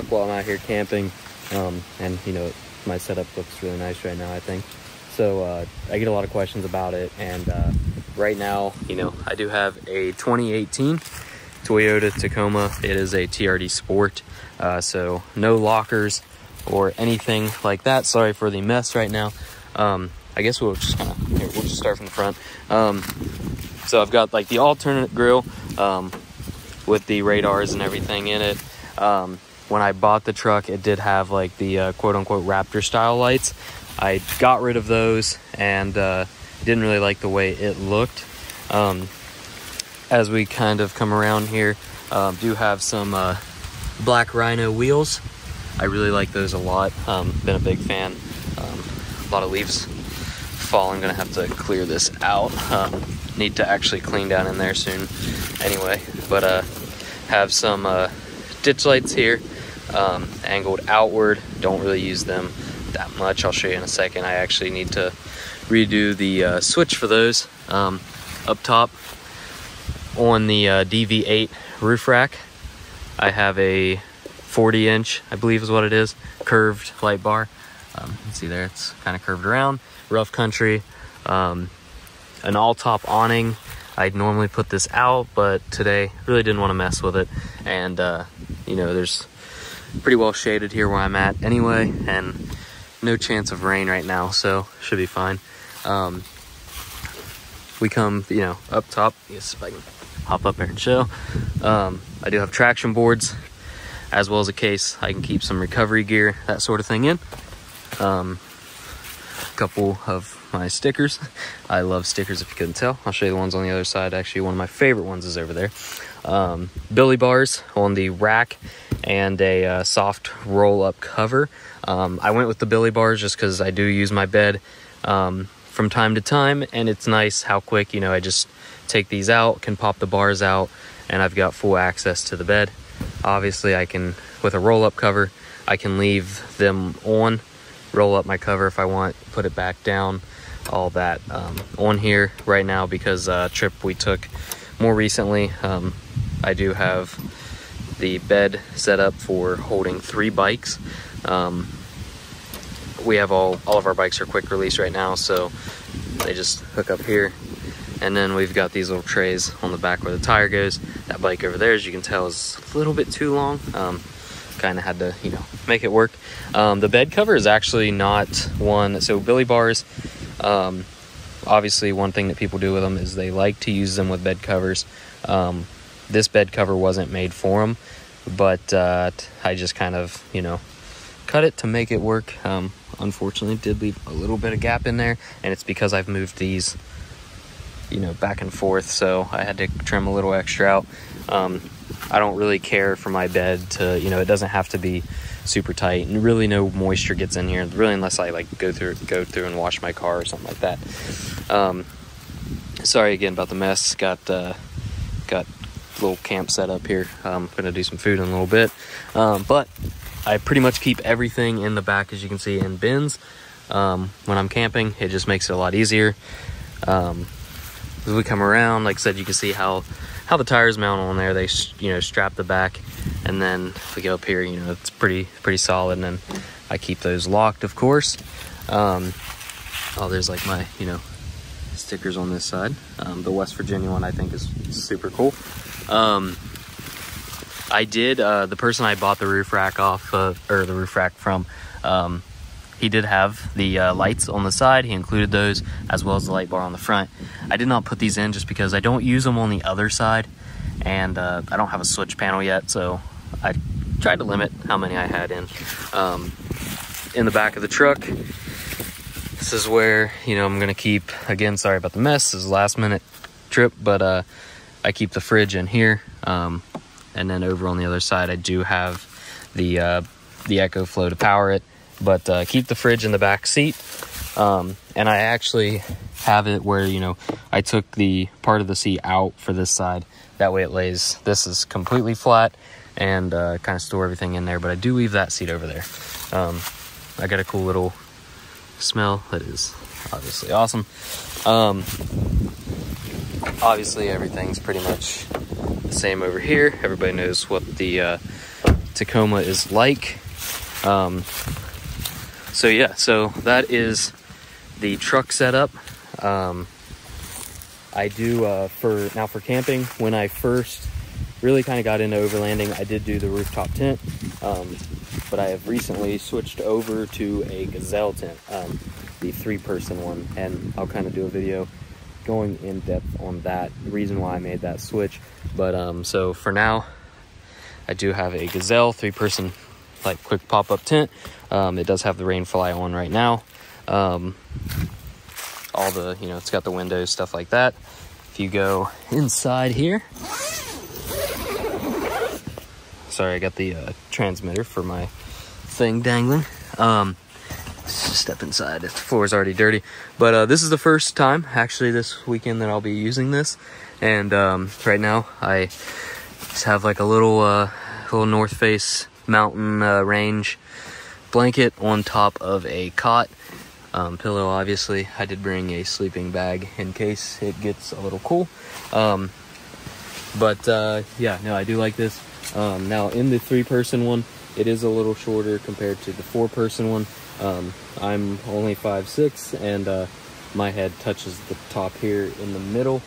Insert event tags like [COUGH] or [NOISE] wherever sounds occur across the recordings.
truck while I'm out here camping. Um, and you know, my setup looks really nice right now, I think. So uh, I get a lot of questions about it. And uh, right now, you know, I do have a 2018 Toyota Tacoma. It is a TRD Sport. Uh, so no lockers or anything like that. Sorry for the mess right now. Um, I guess we'll just kind of, we'll just start from the front. Um, so I've got like the alternate grill um, with the radars and everything in it. Um, when I bought the truck, it did have like the uh, quote unquote Raptor style lights. I got rid of those and uh, didn't really like the way it looked. Um, as we kind of come around here, um, do have some uh, black Rhino wheels. I really like those a lot. Um, been a big fan. Um, a lot of leaves fall. I'm Gonna have to clear this out. Um, need to actually clean down in there soon. Anyway, but uh, have some uh, ditch lights here, um, angled outward. Don't really use them that much. I'll show you in a second. I actually need to redo the uh, switch for those um, up top on the uh, DV8 roof rack. I have a 40 inch, I believe is what it is, curved light bar. Um, you can see there, it's kind of curved around, rough country. Um, an All-Top awning. I'd normally put this out, but today really didn't want to mess with it. And, uh, you know, there's pretty well shaded here where I'm at anyway, and no chance of rain right now, so should be fine. Um, we come, you know, up top. Yes, if I can hop up there and show. Um, I do have traction boards as well as a case. I can keep some recovery gear, that sort of thing in. Um, a couple of my stickers. [LAUGHS] I love stickers if you couldn't tell. I'll show you the ones on the other side. Actually, one of my favorite ones is over there. Um, Billie bars on the rack and a uh, soft roll up cover. Um, I went with the Billie bars just because I do use my bed um, from time to time and it's nice how quick, you know, I just take these out, can pop the bars out, and I've got full access to the bed. Obviously, I can, with a roll up cover, I can leave them on, roll up my cover if I want, put it back down, all that um, on here right now because uh, trip we took more recently. Um, I do have the bed set up for holding three bikes. Um, we have all, all of our bikes are quick release right now, so they just hook up here. And then we've got these little trays on the back where the tire goes. That bike over there, as you can tell, is a little bit too long. Um, kind of had to, you know, make it work. Um, the bed cover is actually not one. So Billie bars, um, obviously one thing that people do with them is they like to use them with bed covers. This bed cover wasn't made for them, but uh, I just kind of, you know, cut it to make it work. Um, unfortunately, did leave a little bit of gap in there, and it's because I've moved these, you know, back and forth, so I had to trim a little extra out. Um, I don't really care for my bed to, you know, it doesn't have to be super tight, and really no moisture gets in here, really unless I like go through go through and wash my car or something like that. Um, sorry again about the mess. Got uh, got little camp set up here. I'm gonna do some food in a little bit, um, but I pretty much keep everything in the back, as you can see, in bins. Um, when I'm camping, it just makes it a lot easier. Um, as we come around, like I said, you can see how how the tires mount on there. They you know strap the back, and then if we go up here, you know it's pretty pretty solid. And then I keep those locked, of course. Um, oh, there's like my you know stickers on this side. Um, the West Virginia one I think is super cool. Um, I did. Uh, the person I bought the roof rack off of, or the roof rack from, um, he did have the uh, lights on the side. He included those as well as the light bar on the front. I did not put these in just because I don't use them on the other side, and uh, I don't have a switch panel yet, so I tried to limit how many I had in. Um, in the back of the truck, this is where you know I'm gonna keep. Again, sorry about the mess. This is a last minute trip, but uh, I keep the fridge in here. Um, and then over on the other side, I do have the uh, the EcoFlow to power it, but uh, keep the fridge in the back seat. Um, and I actually have it where you know I took the part of the seat out for this side. That way it lays. This is completely flat and uh, kind of store everything in there. But I do leave that seat over there. Um, I got a cool little smell that is obviously awesome. Um, obviously everything's pretty much the same over here. Everybody knows what the uh, Tacoma is like. Um, so yeah, so that is the truck setup. Um, I do uh, for now for camping. When I first really kind of got into overlanding, I did do the rooftop tent, um, but I have recently switched over to a Gazelle tent, um, the three-person one, and I'll kind of do a video going in depth on that reason why I made that switch. But um, so for now, I do have a Gazelle three-person like quick pop-up tent. Um, it does have the Rainfly on right now. Um, all the, you know, it's got the windows, stuff like that. If you go inside here, sorry, I got the uh, transmitter for my thing dangling. Um, step inside. The floor is already dirty, but uh, this is the first time actually this weekend that I'll be using this. And um, right now I just have like a little uh, little North Face mountain uh, range blanket on top of a cot. Um, pillow, obviously. I did bring a sleeping bag in case it gets a little cool. Um, but uh, yeah, no, I do like this. Um, now, in the three person one, it is a little shorter compared to the four person one. Um, I'm only five six, and uh, my head touches the top here in the middle.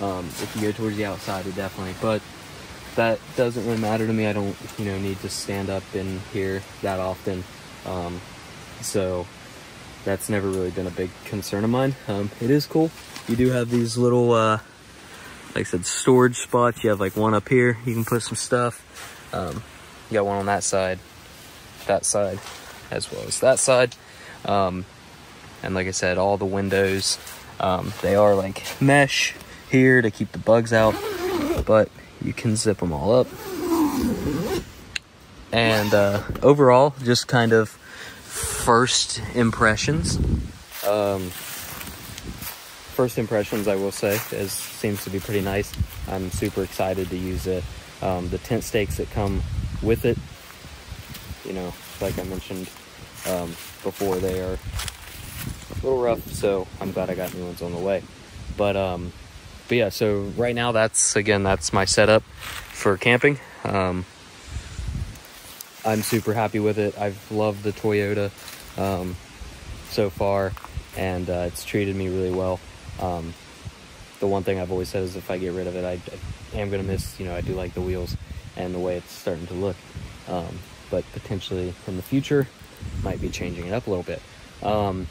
Um, if you go towards the outside, it definitely, but that doesn't really matter to me. I don't, you know, need to stand up in here that often. Um, so that's never really been a big concern of mine. Um, it is cool. You do have these little, uh, like I said, storage spots. You have like one up here. You can put some stuff. Um, you got one on that side, that side, as well as that side. Um, and like I said, all the windows, um, they are like mesh here to keep the bugs out, but you can zip them all up. And uh, overall, just kind of first impressions. Um, first impressions, I will say, is seems to be pretty nice. I'm super excited to use it. Um, the tent stakes that come with it, you know, like I mentioned um, before, they are a little rough. So I'm glad I got new ones on the way. But um, but yeah, so right now that's again that's my setup for camping. Um, I'm super happy with it. I've loved the Toyota um, so far, and uh, it's treated me really well. Um, the one thing I've always said is if I get rid of it, I, I am gonna miss. You know, I do like the wheels and the way it's starting to look, um, but potentially in the future, might be changing it up a little bit. Um,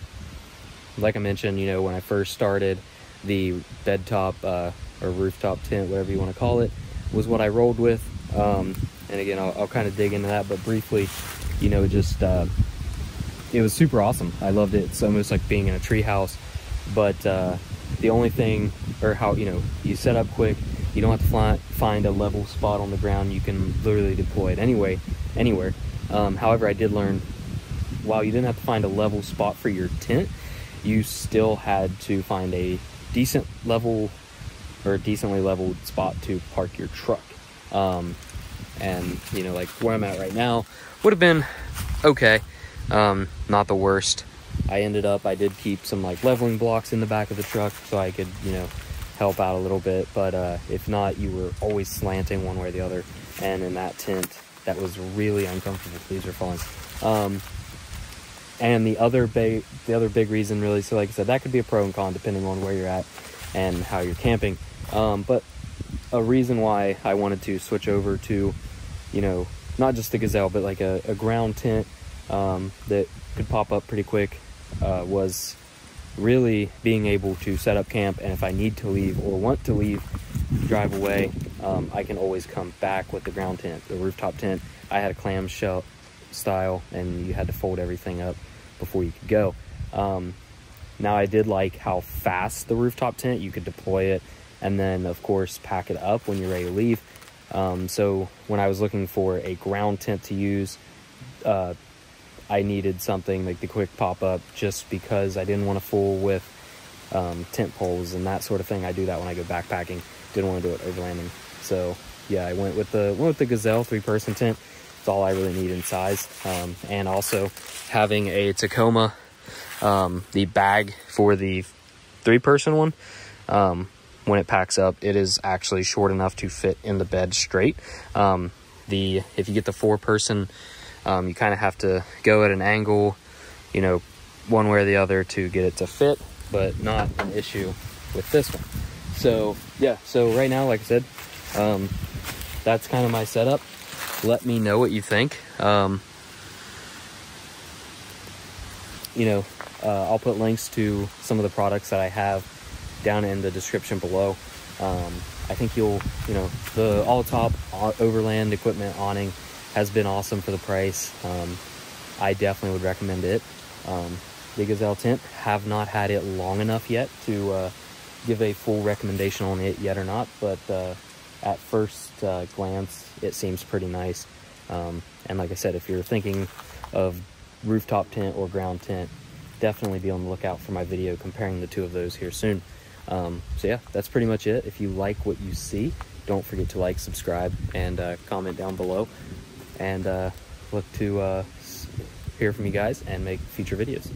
like I mentioned, you know, when I first started the bed top uh, or rooftop tent, whatever you want to call it, was what I rolled with. Um, and again, I'll, I'll kind of dig into that, but briefly, you know, just uh, it was super awesome. I loved it. It's almost like being in a treehouse. But uh, the only thing, or how you know, you set up quick. You don't have to fly, find a level spot on the ground. You can literally deploy it anyway, anywhere. Um, however, I did learn while you didn't have to find a level spot for your tent, you still had to find a decent level or decently leveled spot to park your truck. Um, and you know, like where I'm at right now would have been okay, um, not the worst. I ended up, I did keep some like leveling blocks in the back of the truck so I could, you know, help out a little bit. But uh, if not, you were always slanting one way or the other. And in that tent, that was really uncomfortable. These are falling. Um, and the other big the other big reason really so like i said that could be a pro and con depending on where you're at and how you're camping um, but a reason why i wanted to switch over to you know not just the gazelle but like a, a ground tent um, that could pop up pretty quick uh, was really being able to set up camp and if i need to leave or want to leave drive away um, i can always come back with the ground tent the rooftop tent i had a clamshell style and you had to fold everything up before you could go. Um, now I did like how fast the rooftop tent, you could deploy it and then of course pack it up when you're ready to leave. Um, so when I was looking for a ground tent to use, uh, I needed something like the quick pop up just because I didn't want to fool with um, tent poles and that sort of thing. I do that when I go backpacking. Didn't want to do it overlanding. So yeah, I went with the went with the Gazelle three person tent. It's all I really need in size. Um, and also having a Tacoma, um, the bag for the three person one, um, when it packs up, it is actually short enough to fit in the bed straight. Um, the if you get the four person, um, you kind of have to go at an angle, you know, one way or the other to get it to fit, but not an issue with this one. So yeah, so right now, like I said, um, that's kind of my setup. Let me know what you think. Um, you know, uh, I'll put links to some of the products that I have down in the description below. Um, I think you'll, you know, the All-Top overland equipment awning has been awesome for the price. Um, I definitely would recommend it. Um, the Gazelle tent have not had it long enough yet to uh, give a full recommendation on it yet or not, but uh, at first uh, glance, it seems pretty nice. Um, and like I said, if you're thinking of rooftop tent or ground tent, definitely be on the lookout for my video comparing the two of those here soon. Um, so yeah, that's pretty much it. If you like what you see, don't forget to like, subscribe, and uh, comment down below. And uh, look to uh, hear from you guys and make future videos.